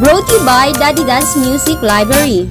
Brought to you by Daddy Dance Music Library.